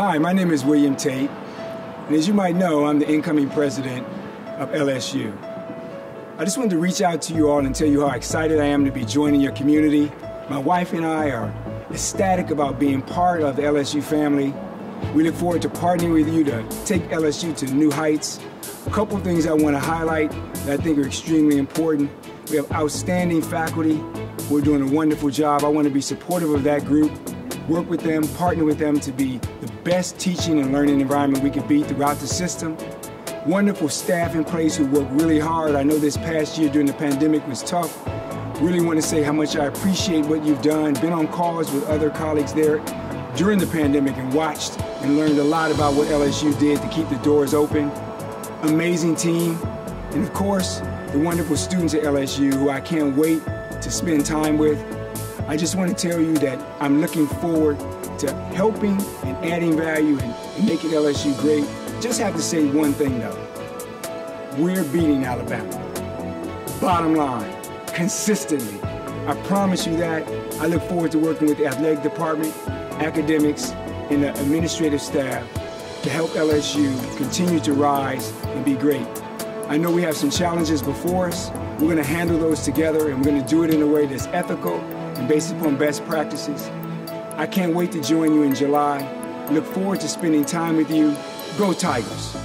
Hi, my name is William Tate, and as you might know, I'm the incoming president of LSU. I just wanted to reach out to you all and tell you how excited I am to be joining your community. My wife and I are ecstatic about being part of the LSU family. We look forward to partnering with you to take LSU to new heights. A couple of things I want to highlight that I think are extremely important. We have outstanding faculty. We're doing a wonderful job. I want to be supportive of that group, work with them, partner with them to be the best teaching and learning environment we could be throughout the system. Wonderful staff in place who work really hard. I know this past year during the pandemic was tough. Really want to say how much I appreciate what you've done. Been on calls with other colleagues there during the pandemic and watched and learned a lot about what LSU did to keep the doors open. Amazing team. And of course, the wonderful students at LSU who I can't wait to spend time with. I just want to tell you that I'm looking forward to helping and adding value and, and making LSU great. Just have to say one thing though. We're beating Alabama. Bottom line, consistently. I promise you that. I look forward to working with the athletic department, academics, and the administrative staff to help LSU continue to rise and be great. I know we have some challenges before us. We're going to handle those together, and we're going to do it in a way that's ethical and based upon best practices. I can't wait to join you in July. Look forward to spending time with you. Go Tigers!